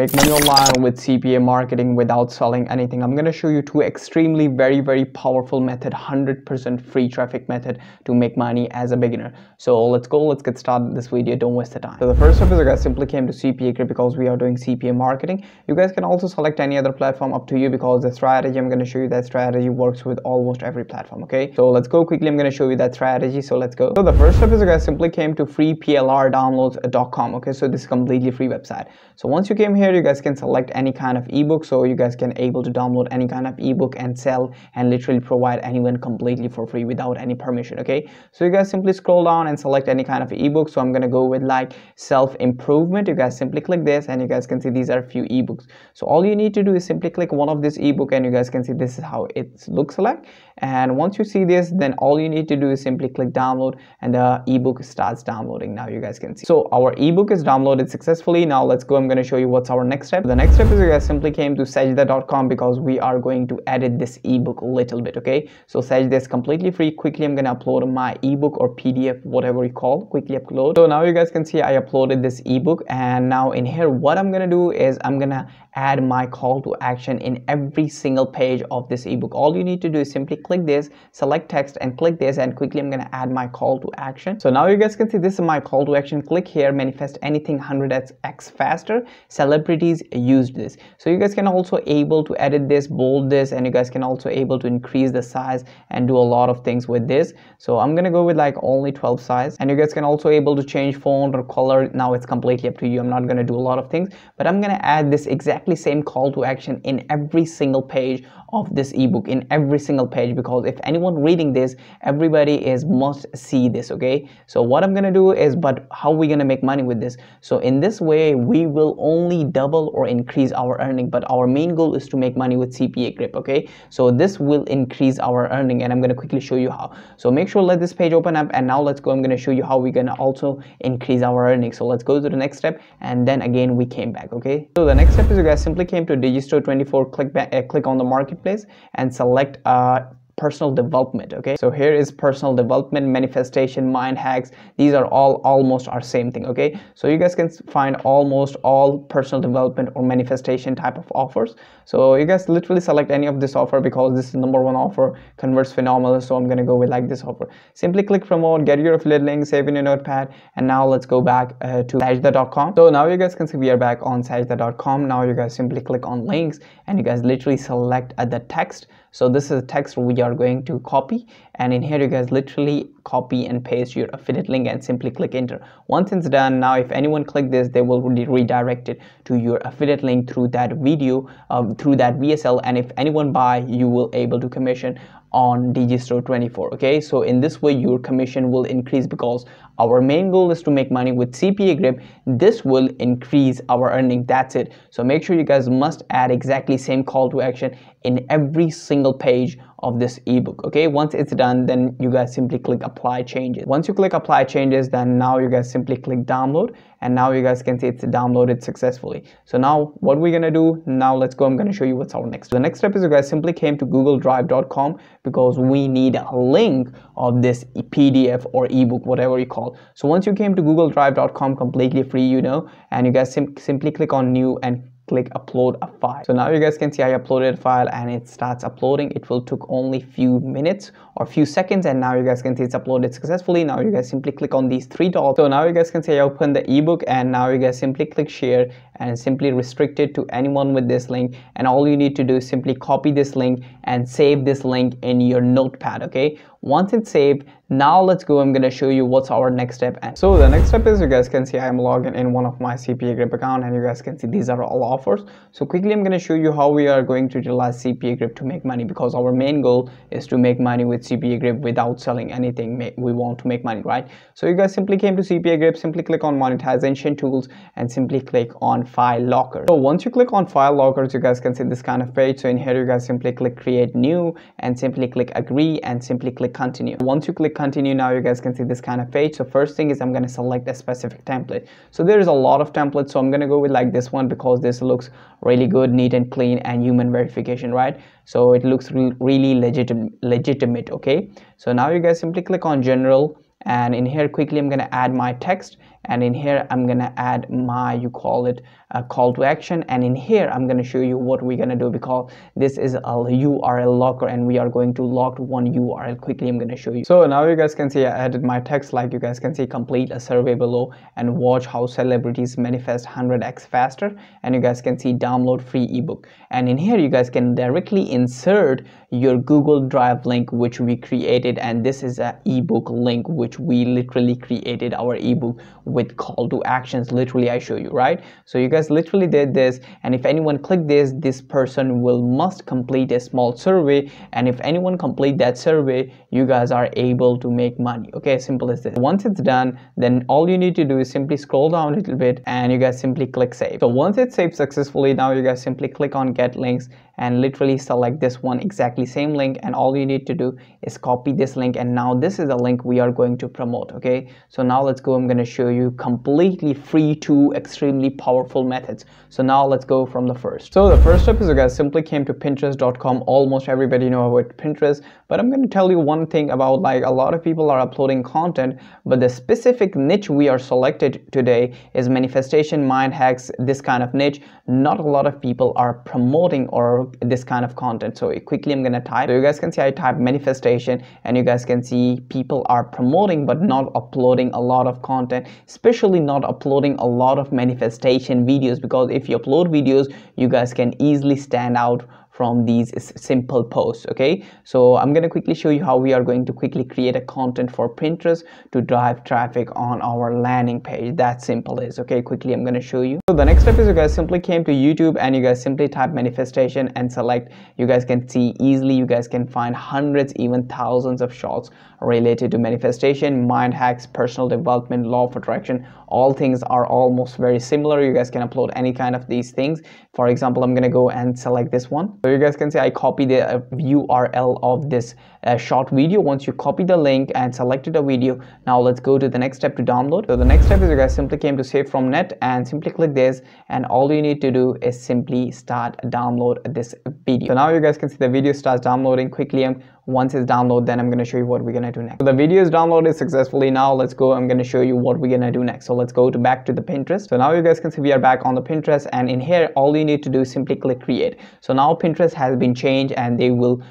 make money online with CPA marketing without selling anything. I'm going to show you two extremely very, very powerful method, 100% free traffic method to make money as a beginner. So let's go, let's get started this video. Don't waste the time. So the first step is I guys simply came to CPA Grip because we are doing CPA marketing. You guys can also select any other platform up to you because the strategy I'm going to show you that strategy works with almost every platform. Okay. So let's go quickly. I'm going to show you that strategy. So let's go. So the first step is I guys simply came to freeplrdownloads.com. Okay. So this is completely free website. So once you came here, you guys can select any kind of ebook. So you guys can able to download any kind of ebook and sell and literally provide anyone completely for free without any permission. Okay. So you guys simply scroll down and select any kind of ebook. So I'm to go with like self-improvement. You guys simply click this and you guys can see these are a few ebooks. So all you need to do is simply click one of this ebook and you guys can see this is how it looks like. And once you see this, then all you need to do is simply click download and the ebook starts downloading. Now you guys can see. So our ebook is downloaded successfully. Now let's go. I'm going to show you what's our next step. The next step is you guys simply came to sejda.com because we are going to edit this ebook a little bit. Okay. So Sejda is completely free. Quickly, I'm to upload my ebook or PDF, whatever you call, quickly upload. So now you guys can see I uploaded this ebook and now in here, what I'm to do is I'm to add my call to action in every single page of this ebook. All you need to do is simply click this, select text and click this and quickly I'm going to add my call to action. So now you guys can see this is my call to action. Click here, manifest anything 100x faster. Celebrities used this. So you guys can also able to edit this, bold this and you guys can also able to increase the size and do a lot of things with this. So I'm going to go with like only 12 size and you guys can also able to change font or color. Now it's completely up to you. I'm not going to do a lot of things, but I'm going to add this exact exactly same call to action in every single page of this ebook in every single page because if anyone reading this everybody is must see this okay? So what i'm gonna do is but how we gonna make money with this? So in this way we will only double or increase our earning but our main goal is to make money with cpa grip okay? So this will increase our earning and i'm gonna quickly show you how. So make sure let this page open up and now let's go i'm gonna show you how we're gonna also increase our earning so let's go to the next step and then again we came back okay? So the next step is you guys simply came to digistore 24 click uh, click on the marketplace and select uh, personal development okay? So here is personal development manifestation mind hacks. These are all almost our same thing okay? So you guys can find almost all personal development or manifestation type of offers. So you guys literally select any of this offer because this is number one offer converts phenomenal. So i'm gonna go with like this offer. Simply click promote get your affiliate link save in your notepad and now let's go back uh, to sejda.com so now you guys can see we are back on sejda.com now you guys simply click on links and you guys literally select uh, the text so this is a text we are going to copy and in here you guys literally copy and paste your affiliate link and simply click enter. Once it's done now if anyone click this they will be redirected to your affiliate link through that video um, through that VSL and if anyone buy you will able to commission on digistore 24 okay? So in this way your commission will increase because our main goal is to make money with cpa grip. This will increase our earning that's it. So make sure you guys must add exactly same call to action in every single page of this ebook okay? Once it's done then you guys simply click apply changes. Once you click apply changes then now you guys simply click download and now you guys can see it's downloaded successfully. So now what we're gonna do now let's go i'm gonna show you what's our next the next step is you guys simply came to google drive.com because we need a link of this pdf or ebook whatever you call. So once you came to google drive.com completely free you know and you guys sim simply click on new and click upload a file. So now you guys can see i uploaded a file and it starts uploading. It will took only few minutes or few seconds and now you guys can see it's uploaded successfully. Now you guys simply click on these three dots. So now you guys can see i open the ebook and now you guys simply click share and simply restrict it to anyone with this link. And all you need to do is simply copy this link and save this link in your notepad okay? Once it's saved now let's go. I'm going to show you what's our next step. And so the next step is you guys can see i'm logging in one of my cpa grip account and you guys can see these are all offers. So quickly i'm going to show you how we are going to utilize cpa grip to make money because our main goal is to make money with cpa grip without selling anything we want to make money right? So you guys simply came to cpa grip simply click on monetization tools and simply click on file locker. So once you click on file lockers you guys can see this kind of page. So in here you guys simply click create new and simply click agree and simply click continue. Once you click continue now you guys can see this kind of page. So first thing is i'm going to select a specific template. So there is a lot of templates. So i'm going to go with like this one because this looks really good neat and clean and human verification right? So it looks re really legitimate legitimate okay? So now you guys simply click on general. And in here quickly i'm going to add my text and in here i'm gonna add my you call it a call to action. And in here i'm to show you what we're to do because this is a url locker and we are going to lock one url quickly. I'm to show you. So now you guys can see i added my text. Like you guys can see complete a survey below and watch how celebrities manifest 100x faster. And you guys can see download free ebook. And in here you guys can directly insert your google drive link which we created. And this is a ebook link which we literally created our ebook with call to actions literally i show you right? So you guys literally did this and if anyone click this this person will must complete a small survey and if anyone complete that survey you guys are able to make money. Okay simple as this. Once it's done then all you need to do is simply scroll down a little bit and you guys simply click save. So once it's saved successfully now you guys simply click on get links and literally select this one exactly same link and all you need to do is copy this link and now this is the link we are going to promote okay? So now let's go i'm going to show you completely free two extremely powerful methods. So now let's go from the first. So the first step is guys simply came to pinterest.com almost everybody know about pinterest but i'm going to tell you one thing about like a lot of people are uploading content but the specific niche we are selected today is manifestation mind hacks this kind of niche. Not a lot of people are promoting or this kind of content. So quickly i'm gonna type. So you guys can see i type manifestation and you guys can see people are promoting but not uploading a lot of content especially not uploading a lot of manifestation videos because if you upload videos you guys can easily stand out from these simple posts okay? So i'm going to quickly show you how we are going to quickly create a content for pinterest to drive traffic on our landing page. That simple is okay? Quickly i'm going to show you. So the next step is you guys simply came to youtube and you guys simply type manifestation and select. You guys can see easily you guys can find hundreds even thousands of shots related to manifestation mind hacks personal development law of attraction all things are almost very similar. You guys can upload any kind of these things. For example i'm gonna go and select this one. So you guys can see i copy the uh, url of this uh, short video. Once you copy the link and selected a video now let's go to the next step to download. So the next step is you guys simply came to save from net and simply click this and all you need to do is simply start download this video. So now you guys can see the video starts downloading quickly. And once it's downloaded then i'm going to show you what we're going to do next. So the video is downloaded successfully now. Let's go i'm going to show you what we're going to do next. So let's go to back to the pinterest. So now you guys can see we are back on the pinterest and in here all you need to do is simply click create. So now pinterest has been changed and they will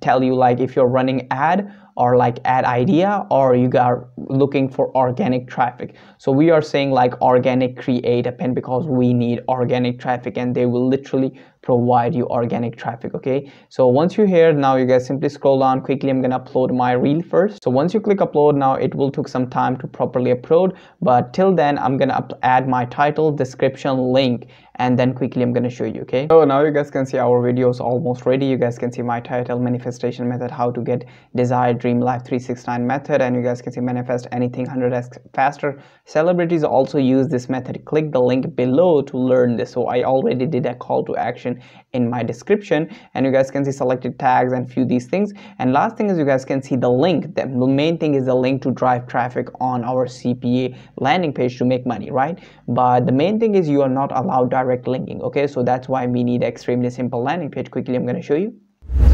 tell you like if you're running ad or like ad idea or you are looking for organic traffic. So we are saying like organic create a pin because we need organic traffic and they will literally provide you organic traffic okay? So once you're here now you guys simply scroll down quickly. I'm gonna upload my reel first. So once you click upload now it will take some time to properly upload but till then i'm gonna add my title description link and then quickly i'm going to show you okay? So now you guys can see our video is almost ready. You guys can see my title manifestation method how to get desired dream life 369 method and you guys can see manifest anything 100x faster. Celebrities also use this method. Click the link below to learn this. So i already did a call to action in my description and you guys can see selected tags and few these things. And last thing is you guys can see the link. The main thing is the link to drive traffic on our cpa landing page to make money right? But the main thing is you are not allowed direct linking okay so that's why we need extremely simple landing page quickly i'm going to show you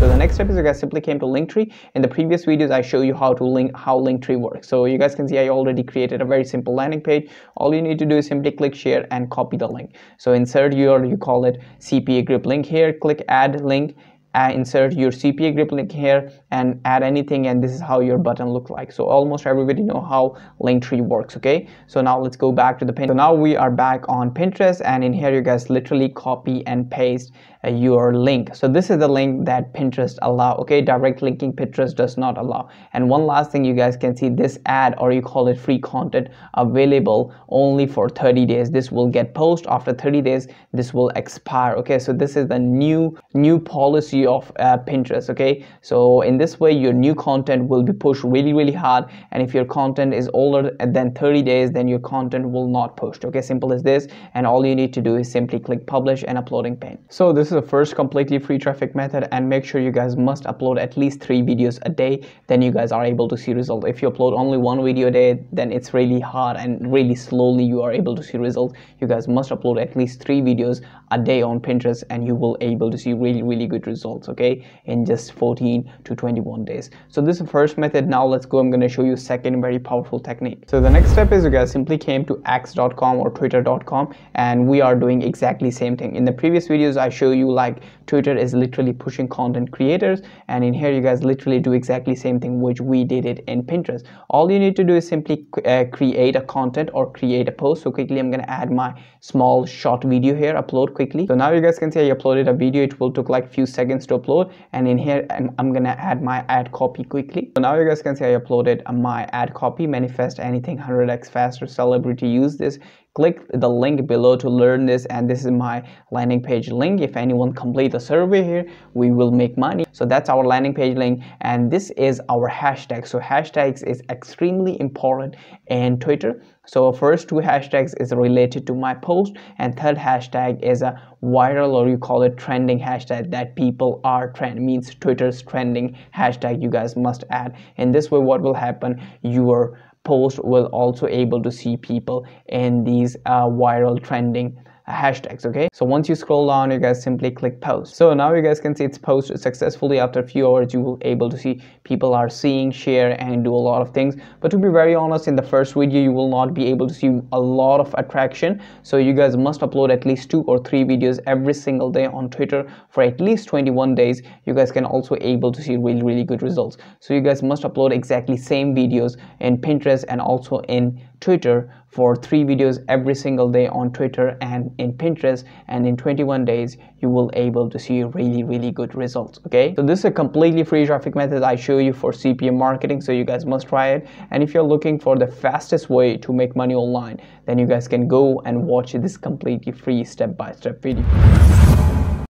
so the next step is you guys simply came to Linktree. In the previous videos, I show you how to link how Linktree works. So you guys can see I already created a very simple landing page. All you need to do is simply click share and copy the link. So insert your, you call it CPA Grip link here, click add link uh, insert your CPA Grip link here and add anything and this is how your button look like. So almost everybody know how Linktree works okay? So now let's go back to the pin. So now we are back on Pinterest and in here you guys literally copy and paste your link. So this is the link that Pinterest allow okay? Direct linking Pinterest does not allow. And one last thing you guys can see this ad or you call it free content available only for 30 days. This will get post. After 30 days this will expire okay? So this is the new new policy of uh, Pinterest okay? So in this way your new content will be pushed really really hard. And if your content is older than 30 days then your content will not push okay? Simple as this. And all you need to do is simply click publish and uploading pane. So this is the first completely free traffic method and make sure you guys must upload at least three videos a day then you guys are able to see results if you upload only one video a day then it's really hard and really slowly you are able to see results you guys must upload at least three videos a day on pinterest and you will able to see really really good results okay in just 14 to 21 days. So this is the first method. Now let's go. I'm going to show you second very powerful technique. So the next step is you guys simply came to x.com or twitter.com and we are doing exactly same thing. In the previous videos i show you like twitter is literally pushing content creators and in here you guys literally do exactly same thing which we did it in pinterest. All you need to do is simply uh, create a content or create a post. So quickly i'm going to add my small short video here upload quickly. So now you guys can see i uploaded a video. It will took like few seconds to upload. And in here i'm, I'm gonna add my ad copy quickly. So now you guys can see i uploaded my ad copy manifest anything 100x faster celebrity use this click the link below to learn this and this is my landing page link. If anyone complete the survey here we will make money. So that's our landing page link and this is our hashtag. So hashtags is extremely important in twitter. So first two hashtags is related to my post and third hashtag is a viral or you call it trending hashtag that people are trend means twitter's trending hashtag you guys must add. In this way what will happen? Your post will also able to see people in these uh, viral trending hashtags okay? So once you scroll down you guys simply click post. So now you guys can see it's posted successfully after a few hours. You will able to see people are seeing share and do a lot of things. But to be very honest in the first video you will not be able to see a lot of attraction. So you guys must upload at least two or three videos every single day on twitter for at least 21 days. You guys can also able to see really really good results. So you guys must upload exactly same videos in pinterest and also in twitter for three videos every single day on Twitter and in Pinterest and in 21 days you will able to see really really good results okay? So this is a completely free traffic method I show you for CPM marketing so you guys must try it. And if you're looking for the fastest way to make money online then you guys can go and watch this completely free step-by-step -step video